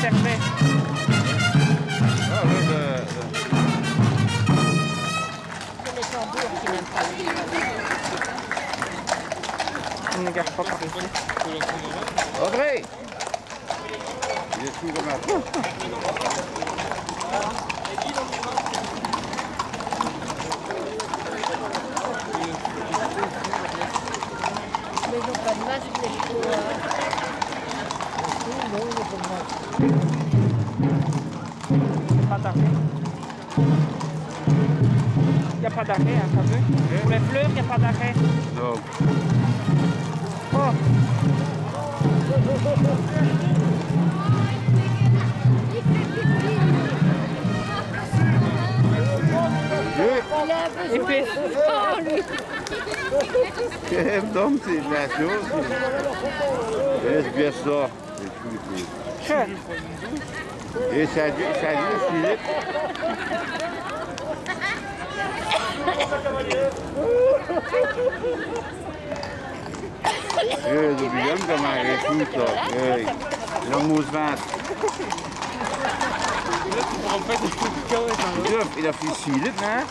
servait. Ah oui, de- de- C'est les tambours qui n'aiment pas le On ne garde pas par ici. Audrey Il est comme un Mais ils n'ont pas de masque, les chevaux. hein. Pas d'arrêt. Il n'y a pas d'arrêt, hein, t'as vu Pour les fleurs, il n'y a pas d'arrêt. Non. Oh, et puis, de sang, lui. la chose. Laisse bien ça. Et ça dit, ça dit, Philippe. Eh, du bidon comment il est tout ça. Eh, l'homme aux ventes. là, tu pourras pas te Il a fait Philippe, hein